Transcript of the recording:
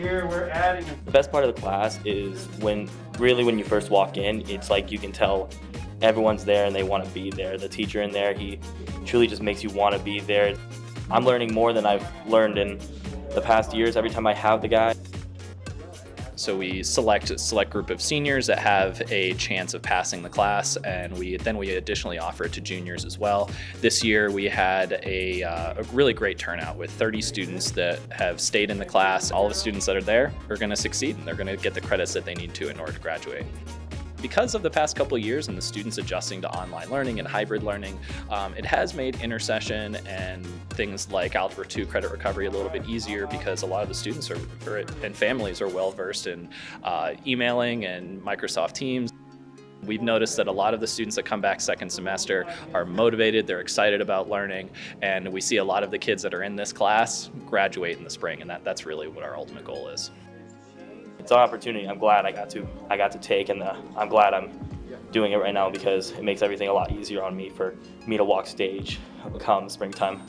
Here we're adding. The best part of the class is when, really when you first walk in, it's like you can tell everyone's there and they want to be there. The teacher in there, he truly just makes you want to be there. I'm learning more than I've learned in the past years every time I have the guy. So we select a select group of seniors that have a chance of passing the class, and we then we additionally offer it to juniors as well. This year we had a, uh, a really great turnout with 30 students that have stayed in the class. All the students that are there are going to succeed, and they're going to get the credits that they need to in order to graduate. Because of the past couple years and the students adjusting to online learning and hybrid learning, um, it has made intersession and things like Algebra 2 credit recovery a little bit easier because a lot of the students are, are and families are well versed in uh, emailing and Microsoft Teams. We've noticed that a lot of the students that come back second semester are motivated, they're excited about learning, and we see a lot of the kids that are in this class graduate in the spring, and that, that's really what our ultimate goal is it's an opportunity. I'm glad I got to I got to take, and uh, I'm glad I'm doing it right now because it makes everything a lot easier on me for me to walk stage come springtime.